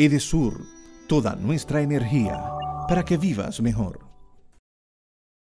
Edesur, toda nuestra energía para que vivas mejor.